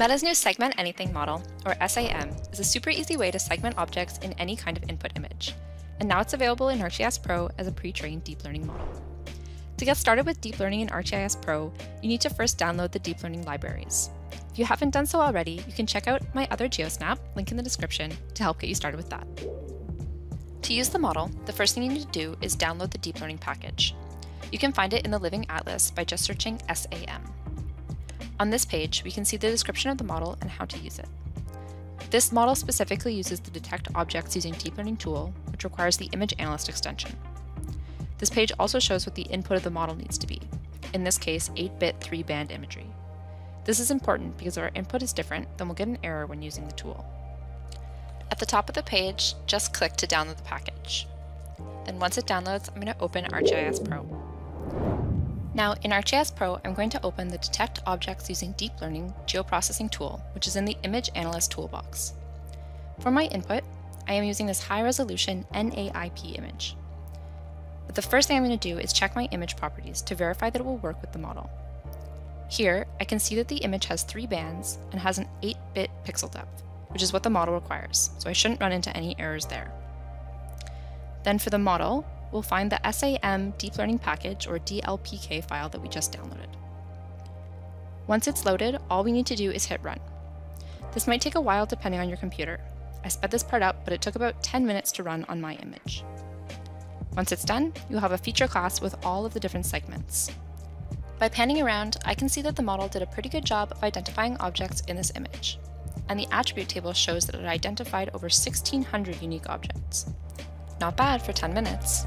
Meta's new Segment Anything model, or SAM, is a super easy way to segment objects in any kind of input image. And now it's available in ArcGIS Pro as a pre-trained deep learning model. To get started with deep learning in ArcGIS Pro, you need to first download the deep learning libraries. If you haven't done so already, you can check out my other GeoSnap, link in the description, to help get you started with that. To use the model, the first thing you need to do is download the deep learning package. You can find it in the Living Atlas by just searching SAM. On this page, we can see the description of the model and how to use it. This model specifically uses the Detect Objects Using Deep Learning tool, which requires the Image Analyst extension. This page also shows what the input of the model needs to be, in this case 8-bit 3-band imagery. This is important because if our input is different, then we'll get an error when using the tool. At the top of the page, just click to download the package. Then once it downloads, I'm going to open ArcGIS Pro. Now, in ArcGIS Pro, I'm going to open the Detect Objects Using Deep Learning Geoprocessing tool, which is in the Image Analyst toolbox. For my input, I am using this high-resolution NAIP image. But the first thing I'm going to do is check my image properties to verify that it will work with the model. Here, I can see that the image has three bands and has an 8-bit pixel depth, which is what the model requires, so I shouldn't run into any errors there. Then for the model, we'll find the SAM Deep Learning Package or DLPK file that we just downloaded. Once it's loaded, all we need to do is hit run. This might take a while depending on your computer. I sped this part up, but it took about 10 minutes to run on my image. Once it's done, you'll have a feature class with all of the different segments. By panning around, I can see that the model did a pretty good job of identifying objects in this image. And the attribute table shows that it identified over 1,600 unique objects. Not bad for 10 minutes.